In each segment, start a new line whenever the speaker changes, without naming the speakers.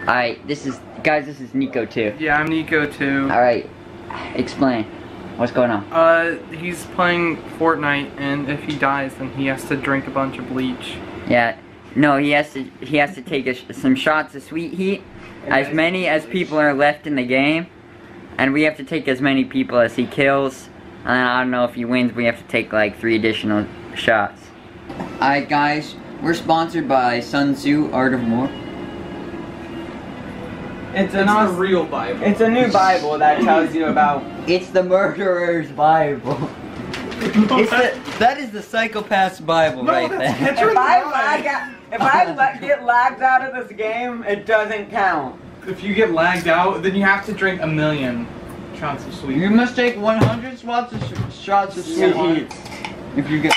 Alright, this is, guys, this is Nico too.
Yeah, I'm Nico too.
Alright, explain. What's going on?
Uh, he's playing Fortnite, and if he dies, then he has to drink a bunch of bleach.
Yeah, no, he has to, he has to take a sh some shots of sweet heat, as many as people are left in the game, and we have to take as many people as he kills, and I don't know if he wins, we have to take like three additional shots. Alright guys, we're sponsored by Sun Tzu Art of War.
It's a
It's
not,
a real Bible.
it's a new Bible that tells you about.
It's the murderer's Bible. It's the, that is the psychopath's Bible
No,
right
that's
there.
If I lag out, if I get lagged out of this game, it doesn't count.
If you get lagged out, then you have to drink a million shots of sweet.
You must take 100 shots of, sh- shots of sweet
Yeah.
If you get.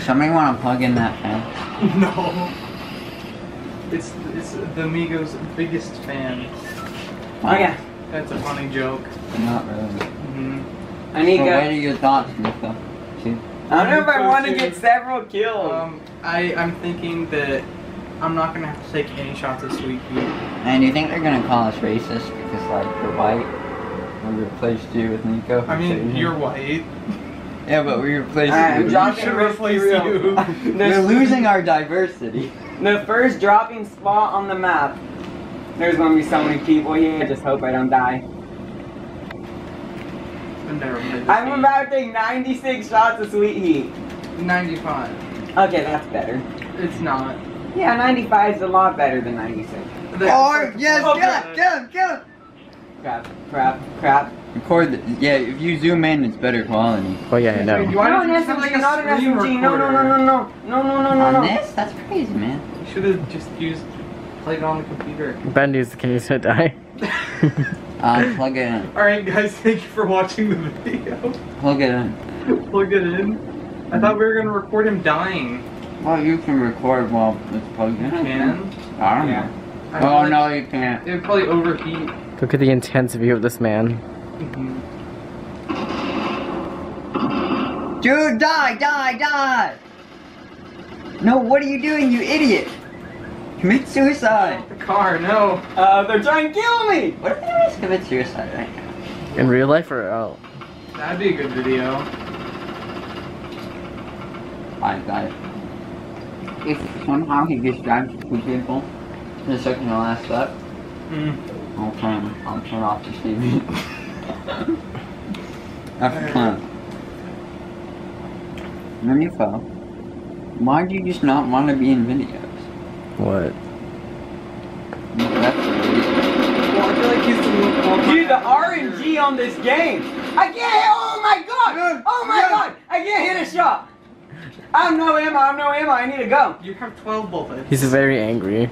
Somebody want to plug in that fan?
no. It's it's the Amigos' biggest fan.
Oh yeah,
That's a funny joke.
Not really.
hmm
I need
So
to.
what are your thoughts, Nico? See?
I don't know if I want to get several kills.
Um, I I'm thinking that I'm not gonna have to take any shots this week. heat.
And you think they're gonna call us racist because like you're white? We replaced you with Nico.
I mean, you're white.
Yeah, but we replaced
Alright,
you.
I'm
with
dropping
should
a
replace
real.
you.
We're losing our diversity.
The first dropping spot on the map. There's gonna be so many people here. I just hope I don't die.
I've never played this
I'm
game.
about to take 96 shots of sweet heat.
95.
Okay, that's better.
It's not.
Yeah, 95 is a lot better than 96.
The-
Or yes,
Okay.
kill him, kill him, kill him.
Crap, crap, crap.
Record the, yeah, if you zoom in, it's better quality.
Oh yeah, I know.
Wait, Why
not an
you just have
SMG,
like
not an SMG. No, no, no, no,
recorder?
no, no, no, no, no,
On this? That's crazy, man.
You should have just used played it on the computer.
Ben news, can you sit die?
Uh, plug it in.
Alright guys, thank you for watching the video.
Plug it in.
Plug it in. I thought we were gonna record him dying.
Well, you can record while it's plugged in.
Can?
I don't
Yeah.
know.
I
Oh
like
no, you can't.
It would probably overheat.
Look at the intense view of this man.
Dude, die, die, die! No, what are you doing, you idiot? Commit suicide.
The car, no.
Uh, they're trying to kill me!
What if I just commit suicide right now?
In real life or oh?
That'd be a good video.
I got it. If somehow he just drives two people, in the second to last step,
Mm.
I'll turn, I'll turn off the TV. After time. When you fell, why do you just not want to be in videos?
What?
That's the reason.
Well, I feel like he's the.
Dude, the RNG on this game! I can't hit! Oh my god! Oh my god! I can't hit a shot! I have no ammo, I have no ammo, I need to go.
You have 12 bullets.
He's very angry.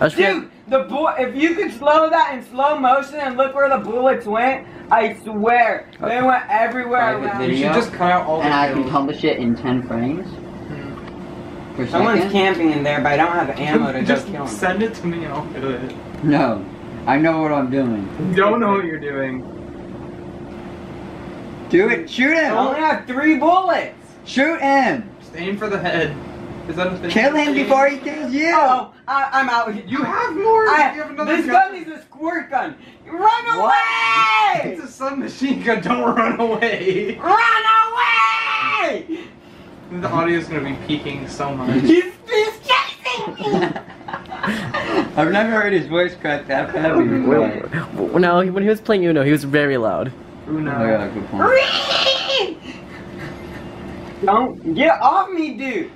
I
Dude, the bu- if you could slow that in slow motion and look where the bullets went, I swear, they went everywhere
Private
around.
You should just cut out all the
And I can publish it in 10 frames
Mhm.
per
Someone's
second.
camping in there, but I don't have ammo to
just
kill him.
send it to me and I'll do it.
No, I know what I'm doing.
You don't know what you're doing.
Do it, shoot him.
I only have three bullets.
Shoot him!
Just aim for the head. Is that a thing?
Kill him before he kills you!
Oh, I, I'm out.
You have more.
I,
you have another
this gun is a squirt gun. Run away!
It's a submachine gun. Don't run away.
Run away!
The audio is gonna be peaking so much.
He's, he's chasing me!
I've never heard his voice crack that bad before.
No, when he was playing Uno, he was very loud.
Ooh
Oh
no.
yeah, good point.
Don't get off me, dude.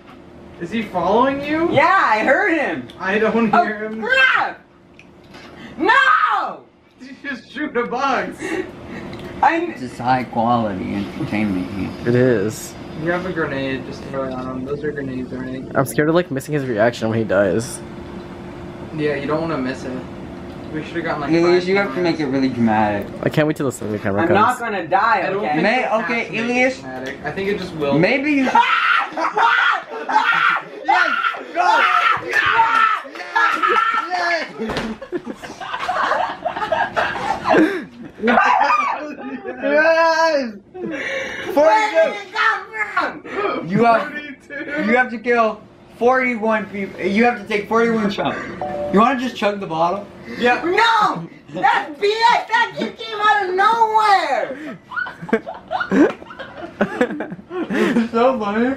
Is he following you?
Yeah, I heard him.
I don't
Oh,
hear him.
crap! No!
You just shoot a box.
I.
This is high quality entertainment here.
It is.
You have a grenade. Just throw it on him. Those are grenades, right?
I'm scared of like missing his reaction when he dies.
Yeah, you don't want to miss it. We should have gotten like.
Elias, you have to make it really dramatic.
I can't wait till the Sunday camera
I'm
comes.
not gonna die, okay?
May- okay,
to
Elias.
I think it just will.
Maybe you. yes!
Where did it come from?
You have you have to kill 41 people. You have to take 41 shots. You want to just chug the bottle?
Yeah.
No! That's BS! That kid came out of nowhere!
It's so funny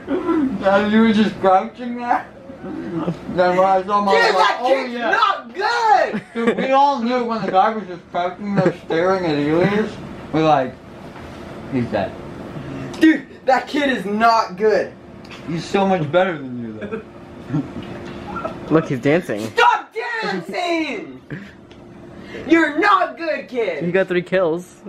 that you were just crouching there. Then when I saw my
Dude,
like,
that
oh yeah.
not good!
Dude, we all knew when the guy was just crouching there staring at aliens. We're like, he's dead.
Dude, that kid is not good.
He's so much better than you though.
Look, he's dancing.
Stop dancing! You're not good, kid!
He got three kills.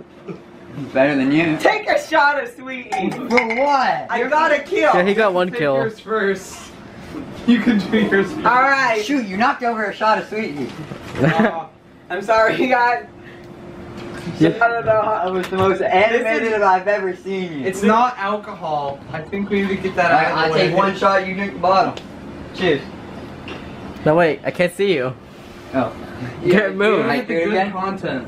Better than you.
Take a shot of sweetie.
For what?
I got a kill.
Yeah, he got one kill.
yours first. You can do yours first.
All right.
Shoot, you knocked over a shot of sweetie.
Uh,
I'm sorry, you guys.
Yeah.
I don't know how-
That was the most animated I've ever seen you.
it's not alcohol. I think we need to get that out
I, I
of the way.
take one shot, you drink the bottle. Cheers.
No, wait, I can't see you.
Oh.
Garrett, move.
You
Can I
need
do
the
it
good
again?
content.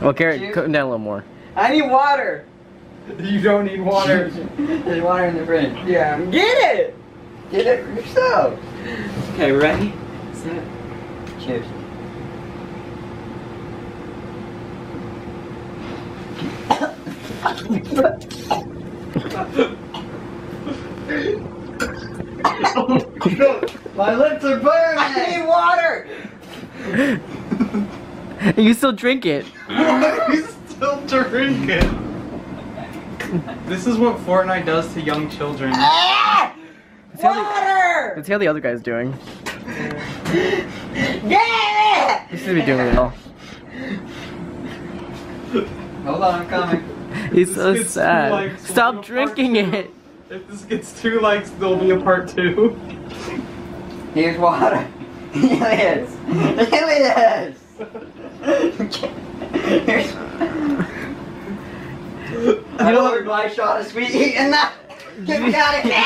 Well, Garrett,
Cheers.
cut down a little more.
I need water.
You don't need water.
There's water in the fridge.
Yeah. Get it.
Get it for yourself.
Okay, ready? Set.
Cheers. My lips are burning!
I need water.
you still drink it.
you still drink it? This is what Fortnite does to young children.
Ah! Ah!
how the- Let's see how the other guy's doing.
Yeah.
He seems to be doing well.
Hold on, I'm coming.
He's so
This gets two
sad.
likes, we'll
Stop
do a part
drinking it.
If this gets two likes, there'll be a part two.
Here's water. Elias. Elias. Here's. I lowered my shot of sweet heat in that. Get me out of here!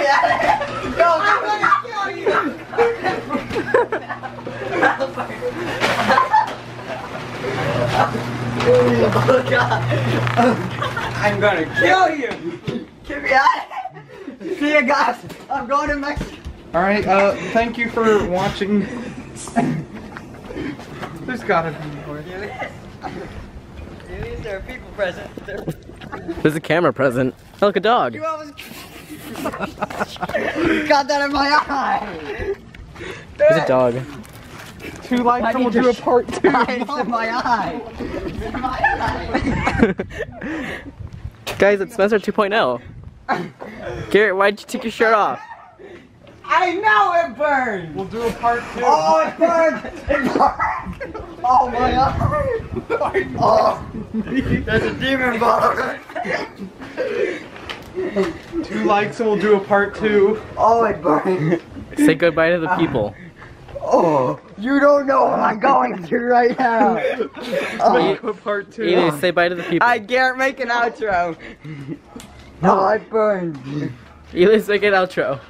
Get me out of here! Go,
I'm gonna kill you.
Oh god!
I'm gonna kill you.
Get me out of here! See you guys! I'm going to Mexico!
Alright, uh, thank you for watching. There's gotta be more.
Elias, there are people present.
There's a camera present. Oh, look, a dog.
You almost got that in my eye!
There's a dog.
Two likes
I
and we'll
to
do a
sh-
part two.
It's in my eye! In my eye!
Guys, it's Spencer 2.0. Garrett, why'd you take your shirt off?
I know it burned.
We'll do a part two.
Oh, it burned! It burned! Oh, my eye! Oh, there's a demon ball!
Two likes and we'll do a part two.
Oh, it burned!
Say goodbye to the people.
Oh, you don't know what I'm going through right now! Oh,
Make a part two.
Edith, say bye to the people.
I can't make an outro.
oh it burned!
Edith, say get outro.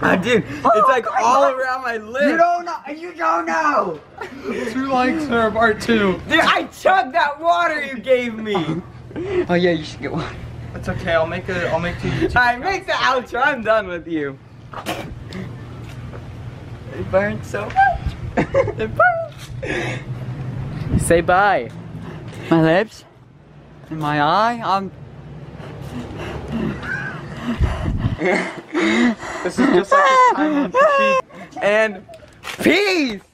Uh, dude, it's like all around my lips.
You don't know! You don't know!
Two likes for a part two.
Dude, I chugged that water you gave me.
Oh yeah, you should get one.
It's okay. I'll make a. I'll make two YouTube.
I make the outro. I'm done with you.
It burned so much! It burned!
Say bye.
My lips? In my eye? I'm...
This is just like a time on sheet.
And peace.